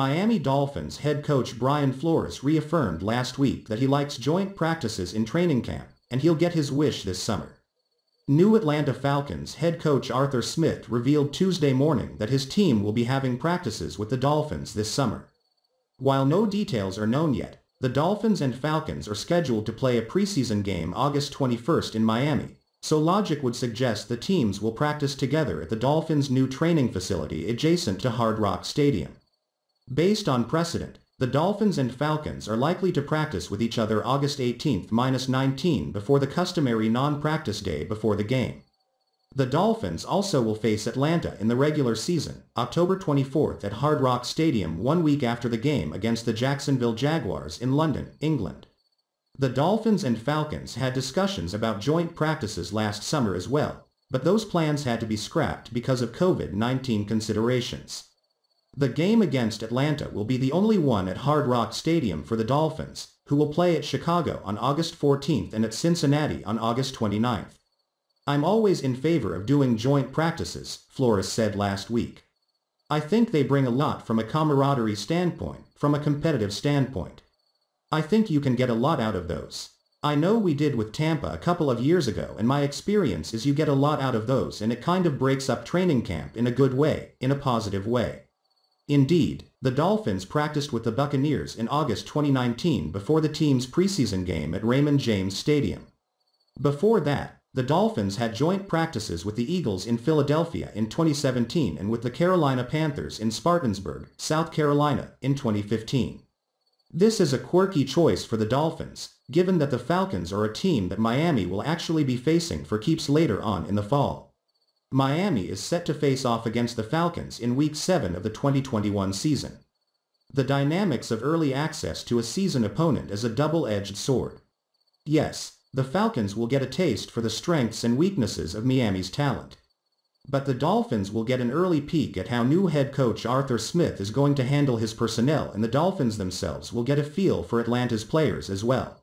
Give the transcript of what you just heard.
Miami Dolphins head coach Brian Flores reaffirmed last week that he likes joint practices in training camp, and he'll get his wish this summer. New Atlanta Falcons head coach Arthur Smith revealed Tuesday morning that his team will be having practices with the Dolphins this summer. While no details are known yet, the Dolphins and Falcons are scheduled to play a preseason game August 21st in Miami, so logic would suggest the teams will practice together at the Dolphins' new training facility adjacent to Hard Rock Stadium. Based on precedent, the Dolphins and Falcons are likely to practice with each other August 18-19 before the customary non-practice day before the game. The Dolphins also will face Atlanta in the regular season, October 24th at Hard Rock Stadium one week after the game against the Jacksonville Jaguars in London, England. The Dolphins and Falcons had discussions about joint practices last summer as well, but those plans had to be scrapped because of COVID-19 considerations. The game against Atlanta will be the only one at Hard Rock Stadium for the Dolphins, who will play at Chicago on August 14th and at Cincinnati on August 29th. I'm always in favor of doing joint practices, Flores said last week. I think they bring a lot from a camaraderie standpoint, from a competitive standpoint. I think you can get a lot out of those. I know we did with Tampa a couple of years ago and my experience is you get a lot out of those and it kind of breaks up training camp in a good way, in a positive way. Indeed, the Dolphins practiced with the Buccaneers in August 2019 before the team's preseason game at Raymond James Stadium. Before that, the Dolphins had joint practices with the Eagles in Philadelphia in 2017 and with the Carolina Panthers in Spartanburg, South Carolina, in 2015. This is a quirky choice for the Dolphins, given that the Falcons are a team that Miami will actually be facing for keeps later on in the fall. Miami is set to face off against the Falcons in Week 7 of the 2021 season. The dynamics of early access to a season opponent is a double-edged sword. Yes, the Falcons will get a taste for the strengths and weaknesses of Miami's talent. But the Dolphins will get an early peek at how new head coach Arthur Smith is going to handle his personnel and the Dolphins themselves will get a feel for Atlanta's players as well.